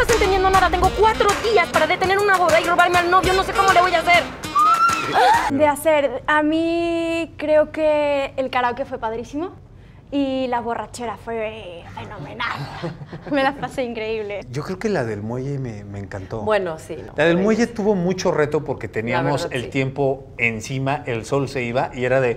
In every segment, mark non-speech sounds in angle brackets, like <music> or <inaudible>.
estás entendiendo nada. Tengo cuatro días para detener una boda y robarme al novio. No sé cómo le voy a hacer. <gasps> De hacer, a mí creo que el karaoke fue padrísimo y la borrachera fue fenomenal. <laughs> Me la pasé increíble. Yo creo que la del muelle me, me encantó. Bueno, sí. No, La del muelle tuvo mucho reto porque teníamos verdad, el sí. tiempo encima, el sol se iba y era de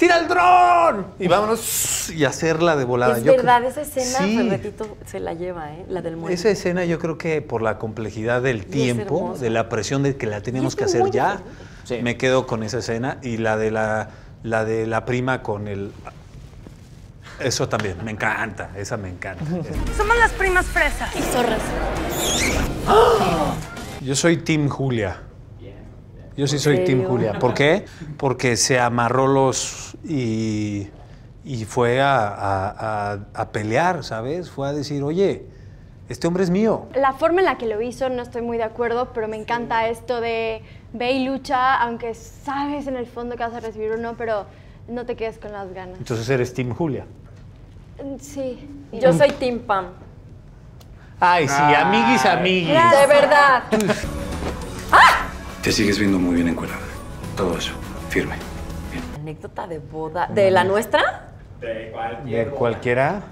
¡Tira el dron! Y vámonos y hacerla de volada. Es Yo verdad, creo- esa escena, Sí. Ferretito se la lleva, ¿eh? La del muelle. Esa escena yo creo que por la complejidad del tiempo, de la presión de que la teníamos Y que hacer ya. Sí. me quedo con esa escena y la de la, la de la prima con el... Eso también, me encanta, esa me encanta. <laughs> Somos las primas fresas. Y zorras. Yo soy Team Julia. Yo sí soy Team serio? Julia. ¿Por qué? Porque se amarró los y, y fue a, a- a- a pelear, ¿sabes? Fue a decir, oye, este hombre es mío. La forma en la que lo hizo no estoy muy de acuerdo, pero me encanta esto de ve y lucha, aunque sabes en el fondo que vas a recibir uno, pero no te quedes con las ganas. Entonces eres Team Julia. Mm, Sí. Yo soy Team Pam. Ay, sí, amiguis, amiguis. De verdad. Te sigues viendo muy bien encuerada. Todo eso, firme. Bien. Anécdota de boda. ¿De la nuestra? De cualquiera.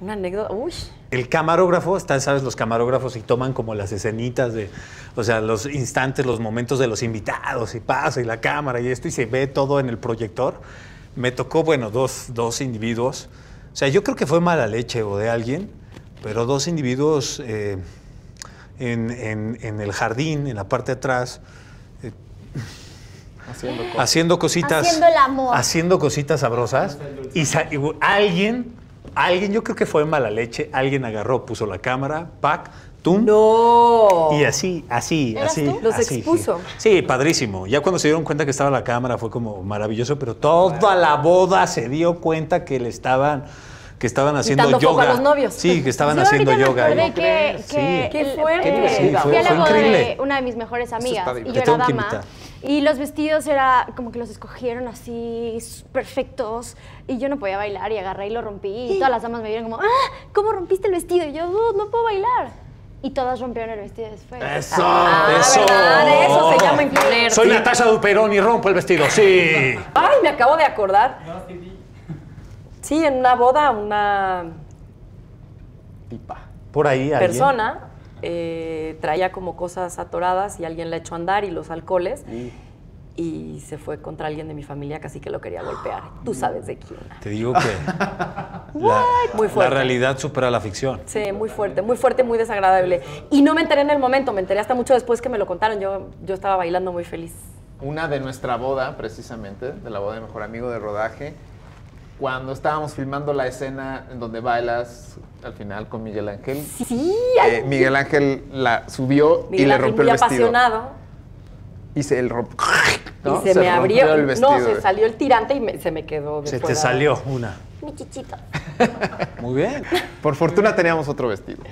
Una anécdota. Uy. El camarógrafo, está, ¿sabes? Los camarógrafos y toman como las escenitas de, o sea, los instantes, los momentos de los invitados y pasa y la cámara y esto y se ve todo en el proyector. Me tocó, bueno, dos, dos individuos. O sea, yo creo que fue mala leche o de alguien, pero dos individuos eh, en, en- en el jardín, en la parte de atrás, eh, Haciendo cosas. haciendo cositas. Haciendo el amor. Haciendo cositas sabrosas. Y alguien, alguien, yo creo que fue mala leche, alguien agarró, puso la cámara, pack, tum. No. Y así, así, ¿Eras así. tú? Los así, expuso. Sí. Sí, padrísimo. Ya cuando se dieron cuenta que estaba la cámara fue como maravilloso, pero toda la boda se dio cuenta que le estaban, que estaban haciendo yoga. a los novios. Sí, que estaban haciendo yoga. me acordé ahí. que, Sí. que Qué el- fuerte. eh, Sí, fue- fue increíble. de una de mis mejores amigas y Te yo era que dama. Y los vestidos era como que los escogieron así perfectos y yo no podía bailar y agarré y lo rompí y todas las damas me vieron como, ah, ¿cómo rompiste el vestido? Y yo, "Dude, no puedo bailar. Y todas rompieron el vestido después. Eso, Ah, eso. ¿verdad? Eso se llama imponer. Soy. Natasha Duperón y rompo el vestido, sí. Ay, me acabo de acordar. Sí, en una boda, una Tipa. Por ahí alguien. persona eh, traía como cosas atoradas y alguien la echó a andar y los alcoholes. Y se fue contra alguien de mi familia, casi que lo quería golpear. Tú sabes de quién. Te digo que la, Muy la fuerte. realidad supera la ficción. Sí, muy fuerte, muy fuerte, muy desagradable. Y no me enteré en el momento, me enteré hasta mucho después que me lo contaron. Yo, yo estaba bailando muy feliz. Una de nuestra boda, precisamente, de la boda de mejor amigo de rodaje, cuando estábamos filmando la escena en donde bailas al final con Miguel Ángel. Sí, eh, Miguel Ángel la subió y le rompió el vestido. apasionado. Y se el romp- ¿no? Y se, me rompió abrió. el vestido. no, se salió el tirante y me- se me quedó de Se te salió una. Mi chichito. <laughs> Muy bien. Por fortuna teníamos otro vestido.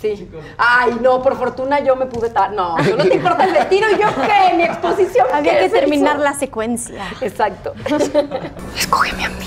Sí. Ay, no, por fortuna yo me pude tar. No, yo no te importa el vestido, ¿y yo qué? Mi exposición. Había ¿qué que terminar hizo? la secuencia. Exacto. <laughs> Escógeme a mí.